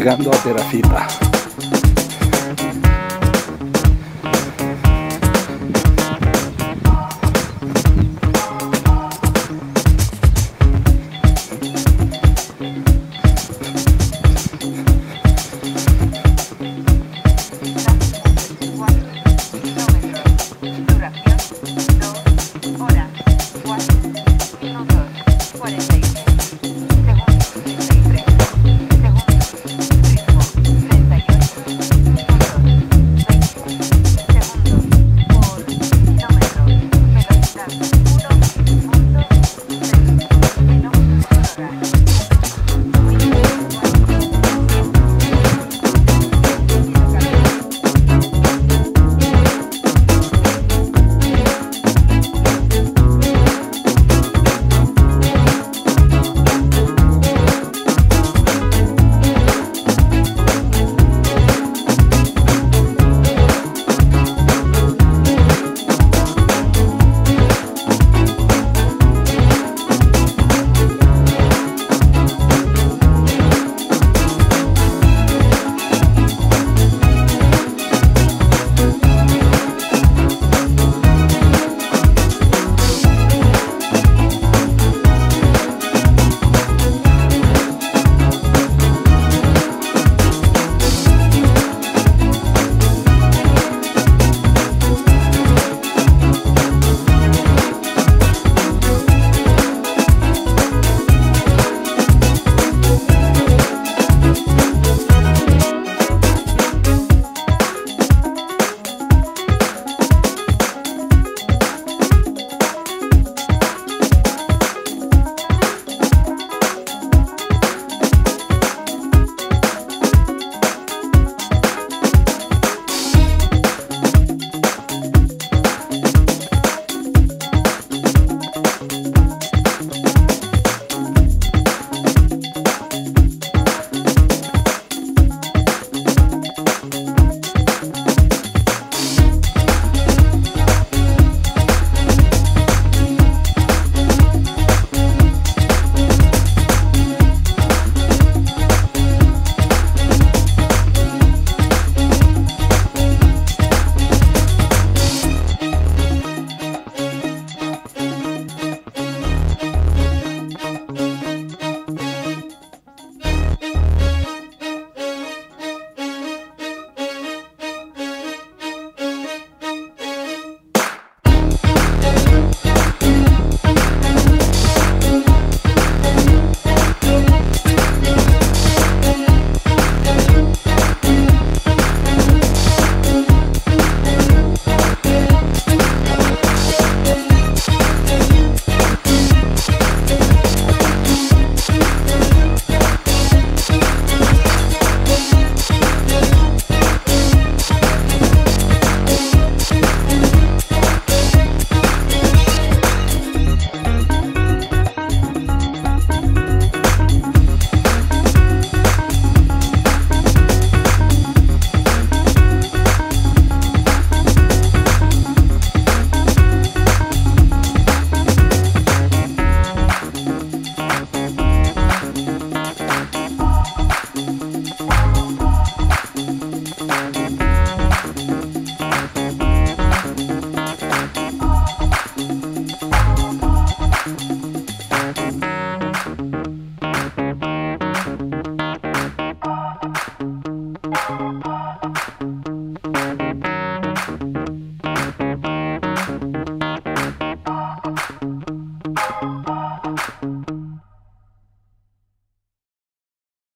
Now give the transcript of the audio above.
llegando a Terracita. Duración